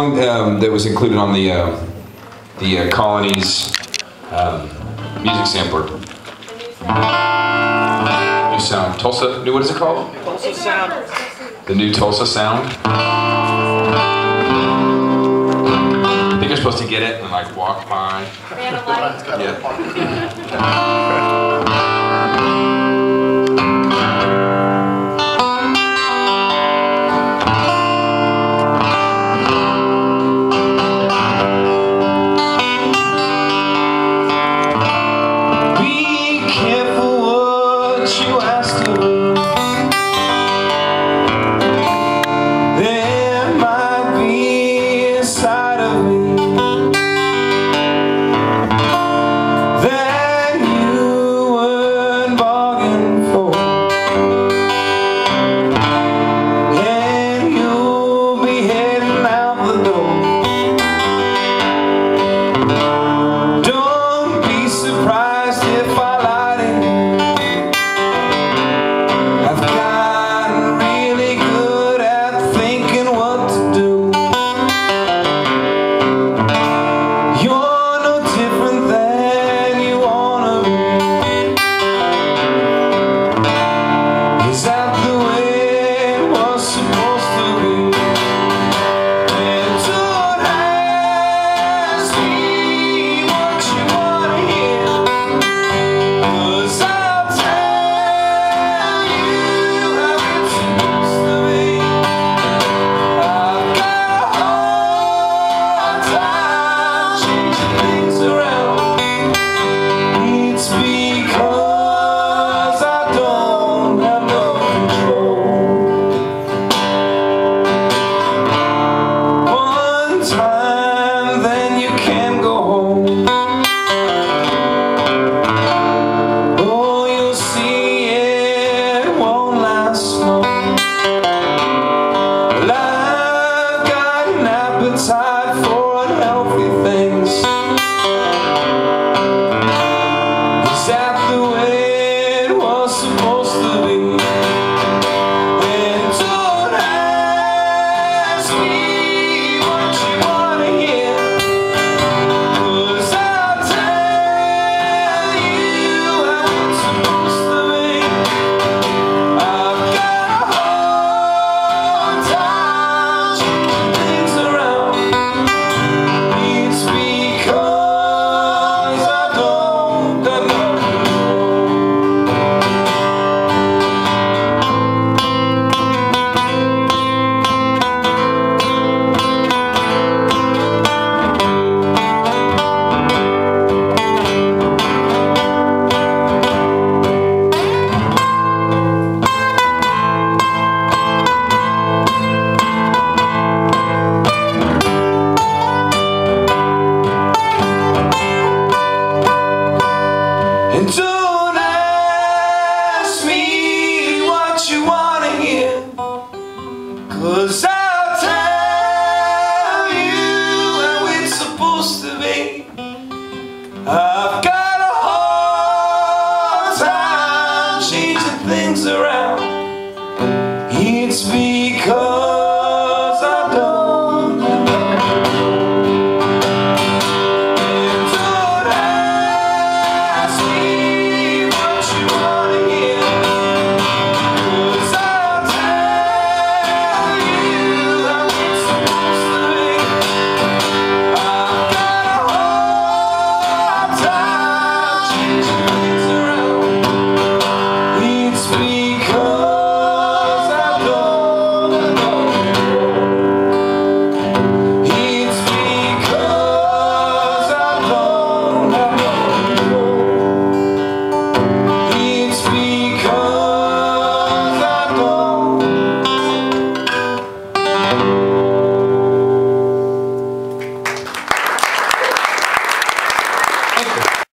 Um, that was included on the uh, the uh, colonies um, music sampler. New sound, Tulsa. New what is it called? Tulsa sound. The new Tulsa sound. I think you're supposed to get it and like walk by. yeah. And don't ask me what you want to hear Cause I'll tell you how it's supposed to be. I've got a hard time changing things around. It's been